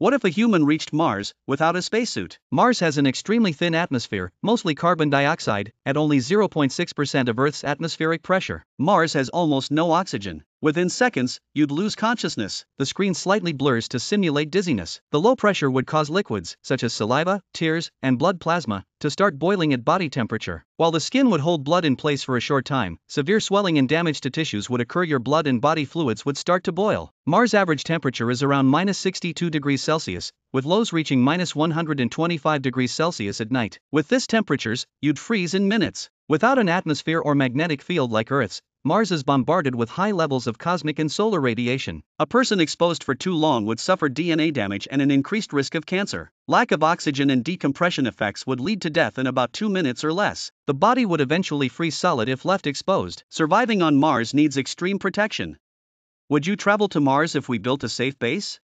What if a human reached Mars without a spacesuit? Mars has an extremely thin atmosphere, mostly carbon dioxide, at only 0.6% of Earth's atmospheric pressure. Mars has almost no oxygen. Within seconds, you'd lose consciousness. The screen slightly blurs to simulate dizziness. The low pressure would cause liquids, such as saliva, tears, and blood plasma, to start boiling at body temperature. While the skin would hold blood in place for a short time, severe swelling and damage to tissues would occur. Your blood and body fluids would start to boil. Mars' average temperature is around minus 62 degrees Celsius, with lows reaching minus 125 degrees Celsius at night. With this temperatures, you'd freeze in minutes. Without an atmosphere or magnetic field like Earth's, Mars is bombarded with high levels of cosmic and solar radiation. A person exposed for too long would suffer DNA damage and an increased risk of cancer. Lack of oxygen and decompression effects would lead to death in about two minutes or less. The body would eventually freeze solid if left exposed. Surviving on Mars needs extreme protection. Would you travel to Mars if we built a safe base?